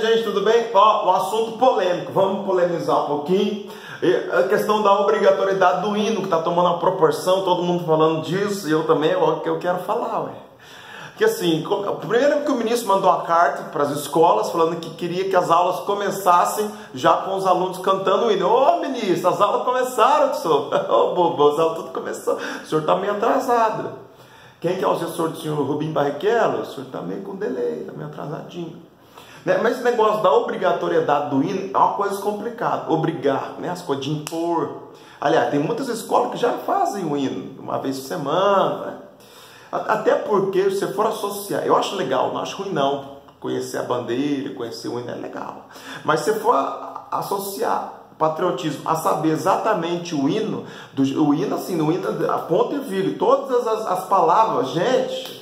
gente, tudo bem? Ó, um assunto polêmico, vamos polemizar um pouquinho. A questão da obrigatoriedade do hino, que está tomando uma proporção, todo mundo falando disso, e eu também, é o que eu quero falar, ué. Que assim, primeiro que o ministro mandou uma carta para as escolas falando que queria que as aulas começassem já com os alunos cantando o hino. Ô oh, ministro, as aulas começaram, senhor. Ô oh, bobo, as aulas tudo começou. O senhor está meio atrasado. Quem que é o assessor do senhor Rubim Barrichello? O senhor está meio com delay, está meio atrasadinho. Né? Mas esse negócio da obrigatoriedade do hino é uma coisa complicada. Obrigar, né? as coisas de impor. Aliás, tem muitas escolas que já fazem o hino, uma vez por semana. Né? Até porque, se for associar, eu acho legal, não acho ruim não. Conhecer a bandeira, conhecer o hino é legal. Mas se for associar patriotismo, a saber exatamente o hino, do, o hino assim, o hino, a ponto e vírgula, todas as, as palavras, gente,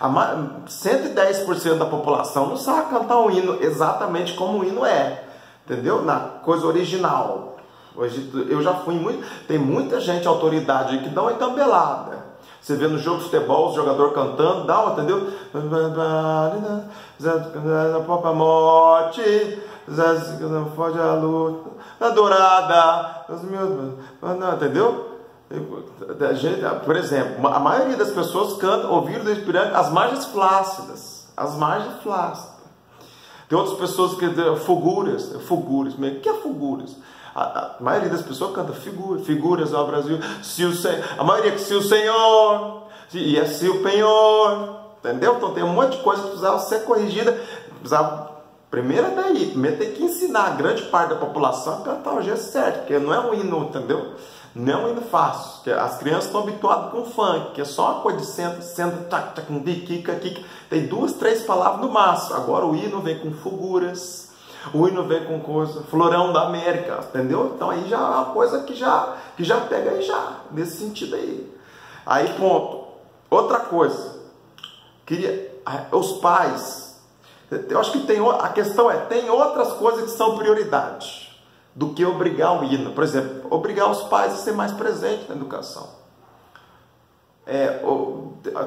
110% da população não sabe cantar um hino exatamente como o hino é, entendeu? Na coisa original. Hoje eu já fui muito, tem muita gente autoridade que dá uma encambelada. Você vê no jogo de futebol, os jogadores cantando, dá uma, entendeu? A própria morte, foge a luta, adorada, entendeu? Por exemplo, a maioria das pessoas canta, ouviram do Espírito as margens flácidas. As margens flácidas. Tem outras pessoas que foguras, foguras, o que é foguras? A, a, maioria das pessoas canta figuras, figuras ao Brasil. Se o a maioria que se o Senhor, e é se o penhor, entendeu? Então tem um monte de coisa que precisava ser corrigida, precisava Primeiro é daí, primeiro tem que ensinar a grande parte da população a cantar o gesto certo, porque não é um hino, entendeu? Não é hino fácil. As crianças estão habituadas com funk, que é só uma coisa de senta, senta, tac, tac, kika, kika. Tem duas, três palavras no máximo. Agora o hino vem com figuras, o hino vem com coisa, florão da América, entendeu? Então aí já é uma coisa que já, que já pega aí já, nesse sentido aí. Aí ponto. Outra coisa, queria, os pais, eu acho que tem, a questão é, tem outras coisas que são prioridade do que obrigar o hino. Por exemplo, obrigar os pais a ser mais presentes na educação. É,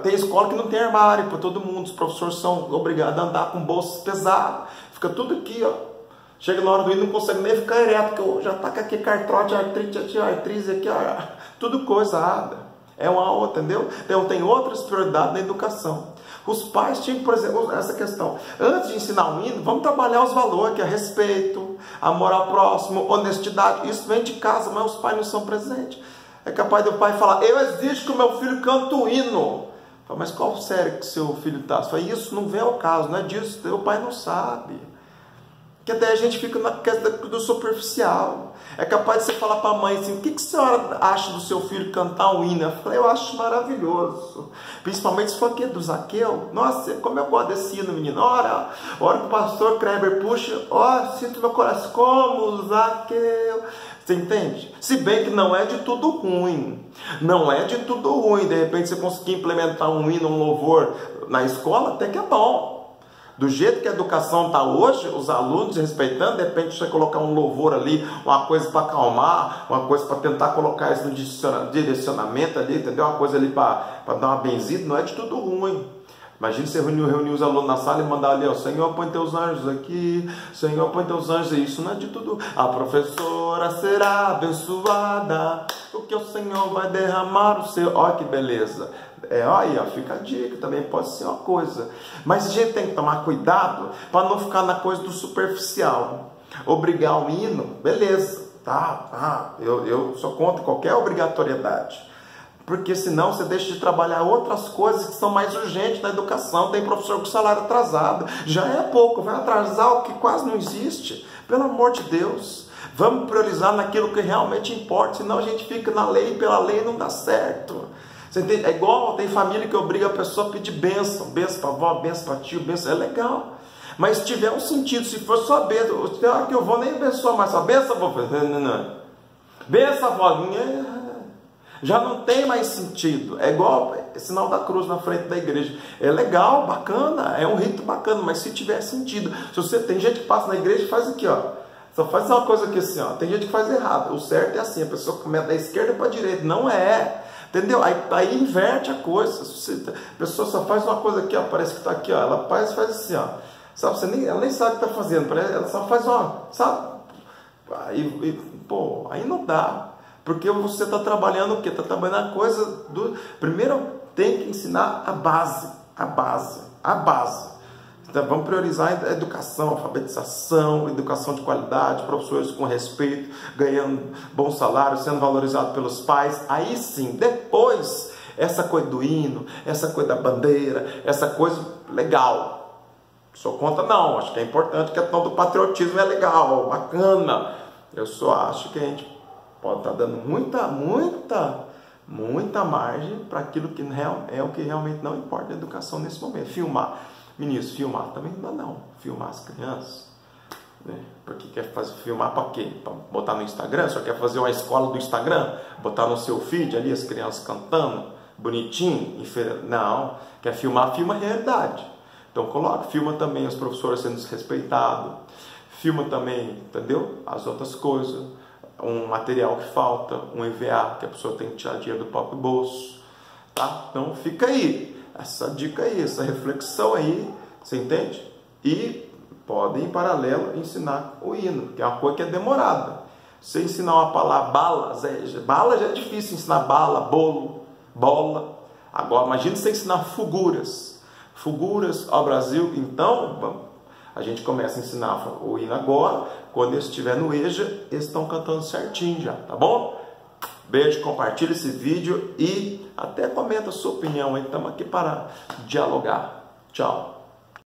tem escola que não tem armário para todo mundo, os professores são obrigados a andar com bolsas pesadas, fica tudo aqui, ó. Chega na hora do hino, não consegue nem ficar ereto, porque já está com aqui cartrote, artrite, artrite aqui, ó, tudo coisada. É uma outra, entendeu? Então tem outras prioridades na educação. Os pais tinham, por exemplo, essa questão. Antes de ensinar um hino, vamos trabalhar os valores, que é respeito, amor ao próximo, honestidade. Isso vem de casa, mas os pais não são presentes. É capaz do pai falar, eu exijo que o meu filho cante o hino. Mas qual série que seu filho está? Isso não vem ao caso, não é disso. O pai não sabe. Que até a gente fica na questão do superficial. É capaz de você falar para a mãe assim: o que, que a senhora acha do seu filho cantar um hino? Eu falei: eu acho maravilhoso. Principalmente se for aqui do Zaqueu. Nossa, como eu gosto desse hino, menino. Ora, hora que o pastor Kreber puxa, ó, sinto meu coração como Zaqueu. Você entende? Se bem que não é de tudo ruim. Não é de tudo ruim. De repente você conseguir implementar um hino, um louvor na escola, até que é bom. Do jeito que a educação está hoje, os alunos respeitando, de repente você colocar um louvor ali, uma coisa para acalmar, uma coisa para tentar colocar isso no direcionamento ali, entendeu? Uma coisa ali para dar uma benzida, não é de tudo ruim. Imagina você reunir, reunir os alunos na sala e mandar ali, ó, Senhor, põe teus anjos aqui, Senhor, põe teus anjos, isso não é de tudo. A professora será abençoada, porque o Senhor vai derramar o seu. Olha que beleza. É, olha, fica a dica, também pode ser uma coisa. Mas a gente tem que tomar cuidado para não ficar na coisa do superficial. Obrigar o hino, beleza, tá, tá, eu, eu sou contra qualquer obrigatoriedade. Porque senão você deixa de trabalhar outras coisas que são mais urgentes na educação. Tem professor com salário atrasado, já é pouco, vai atrasar o que quase não existe. Pelo amor de Deus. Vamos priorizar naquilo que realmente importa, senão a gente fica na lei pela lei não dá certo. É igual tem família que obriga a pessoa a pedir bênção, bênção para avó, bênção para tio, bênção, é legal. Mas se tiver um sentido, se for só bênção, ah, que eu vou nem abençoar mais, só bênção, vou fazer, não, não, não. Bênção, avó, já não tem mais sentido. É igual sinal da cruz na frente da igreja. É legal, bacana, é um rito bacana, mas se tiver sentido. Se você tem gente que passa na igreja e faz aqui, ó. Só faz uma coisa aqui assim, ó. Tem gente que faz errado. O certo é assim, a pessoa começa da esquerda para a direita. Não é. Entendeu? Aí, aí inverte a coisa. a pessoa só faz uma coisa aqui, ó, parece que está aqui, ó, ela faz faz assim, ó. Sabe, você nem, ela nem sabe o que está fazendo, ela só faz, ó, sabe? Aí, e, pô, aí não dá. Porque você está trabalhando o quê? Está trabalhando a coisa do. Primeiro tem que ensinar a base. A base. A base. Então, vamos priorizar a educação, alfabetização, educação de qualidade, professores com respeito, ganhando bom salário, sendo valorizado pelos pais. Aí sim, depois, essa coisa do hino, essa coisa da bandeira, essa coisa legal. Sou contra, não. Acho que é importante que a questão do patriotismo é legal, bacana. Eu só acho que a gente pode estar dando muita, muita, muita margem para aquilo que é o que realmente não importa a educação nesse momento. Filmar. Ministro, filmar também não dá não. Filmar as crianças. Né? Porque quer fazer, filmar para quê? Para botar no Instagram? Só quer fazer uma escola do Instagram? Botar no seu feed ali as crianças cantando, bonitinho? Não. Quer filmar, filma a realidade. Então coloca, filma também os professores sendo desrespeitados. Filma também, entendeu? As outras coisas. Um material que falta, um EVA, que a pessoa tem que tirar dinheiro do próprio bolso. Tá? Então fica aí essa dica aí, essa reflexão aí, você entende? E podem, em paralelo, ensinar o hino, que é uma coisa que é demorada. Você ensinar uma palavra, bala, bala já é difícil ensinar bala, bolo, bola. Agora, imagine você ensinar fuguras. Fuguras ao Brasil, então, a gente começa a ensinar o hino agora. Quando eles estiver no EJA, eles estão cantando certinho já, tá bom? Beijo, compartilha esse vídeo e até comenta a sua opinião. Estamos aqui para dialogar. Tchau.